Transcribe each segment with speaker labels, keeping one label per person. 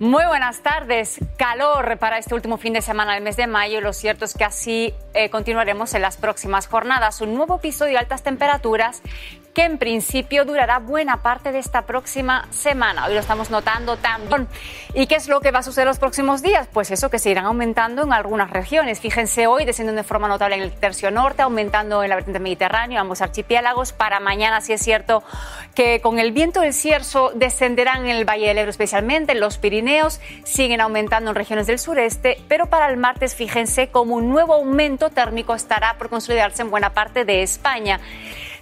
Speaker 1: Muy buenas tardes. Calor para este último fin de semana del mes de mayo. Lo cierto es que así eh, continuaremos en las próximas jornadas. Un nuevo episodio de altas temperaturas que en principio durará buena parte de esta próxima semana. Hoy lo estamos notando también. ¿Y qué es lo que va a suceder los próximos días? Pues eso, que se irán aumentando en algunas regiones. Fíjense hoy, descendiendo de forma notable en el tercio norte, aumentando en la vertiente mediterránea, ambos archipiélagos. Para mañana sí es cierto que con el viento del cierzo descenderán en el Valle del Ebro especialmente, en los Pirineos, siguen aumentando en regiones del sureste, pero para el martes fíjense como un nuevo aumento térmico estará por consolidarse en buena parte de España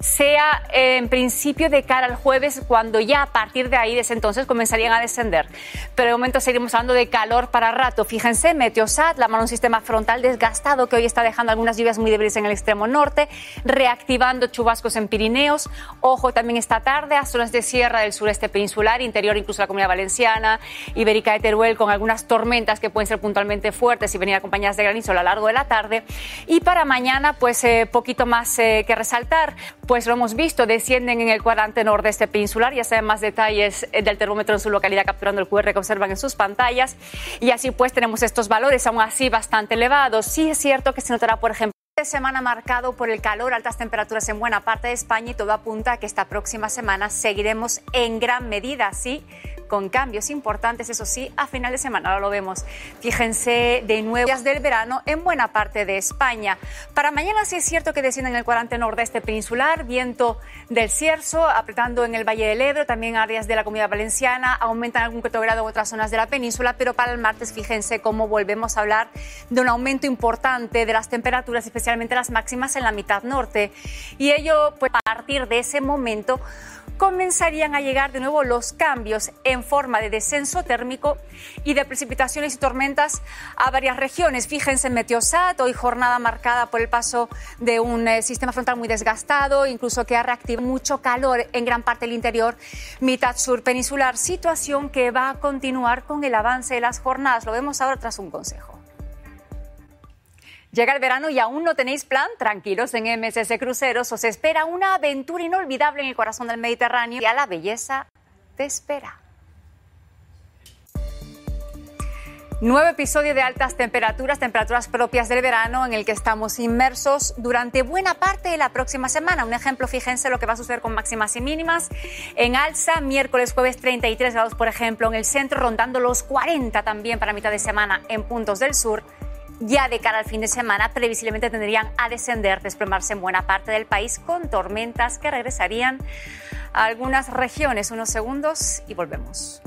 Speaker 1: sea eh, en principio de cara al jueves, cuando ya a partir de ahí, desde entonces, comenzarían a descender. Pero de momento seguimos hablando de calor para rato. Fíjense, Meteosat, la mano un sistema frontal desgastado que hoy está dejando algunas lluvias muy débiles en el extremo norte, reactivando chubascos en Pirineos. Ojo también esta tarde a zonas de sierra del sureste peninsular, interior incluso la comunidad valenciana, Ibérica de Teruel, con algunas tormentas que pueden ser puntualmente fuertes y venir acompañadas de granizo a lo largo de la tarde. Y para mañana, pues eh, poquito más eh, que resaltar pues lo hemos visto, descienden en el cuadrante nordeste peninsular, ya saben más detalles eh, del termómetro en su localidad capturando el QR que observan en sus pantallas. Y así pues tenemos estos valores aún así bastante elevados. Sí es cierto que se notará, por ejemplo, semana marcado por el calor, altas temperaturas en buena parte de España y todo apunta a que esta próxima semana seguiremos en gran medida así con cambios importantes, eso sí, a final de semana, ahora lo vemos. Fíjense de nuevo días del verano en buena parte de España. Para mañana sí es cierto que descienden en el cuadrante nordeste peninsular, viento del Cierzo, apretando en el Valle del Ebro, también áreas de la Comunidad Valenciana, aumentan algún cuarto grado en otras zonas de la península, pero para el martes fíjense cómo volvemos a hablar de un aumento importante de las temperaturas, especialmente las máximas en la mitad norte. Y ello, pues a partir de ese momento, comenzarían a llegar de nuevo los cambios en forma de descenso térmico y de precipitaciones y tormentas a varias regiones. Fíjense en Meteosat, hoy jornada marcada por el paso de un eh, sistema frontal muy desgastado, incluso que ha reactivado mucho calor en gran parte del interior, mitad sur peninsular, situación que va a continuar con el avance de las jornadas. Lo vemos ahora tras un consejo. Llega el verano y aún no tenéis plan, tranquilos en MSS Cruceros, os espera una aventura inolvidable en el corazón del Mediterráneo y a la belleza te espera. Nuevo episodio de altas temperaturas, temperaturas propias del verano en el que estamos inmersos durante buena parte de la próxima semana. Un ejemplo, fíjense lo que va a suceder con máximas y mínimas. En alza, miércoles, jueves 33 grados, por ejemplo, en el centro, rondando los 40 también para mitad de semana en puntos del sur ya de cara al fin de semana previsiblemente tendrían a descender, desplomarse en buena parte del país con tormentas que regresarían a algunas regiones. Unos segundos y volvemos.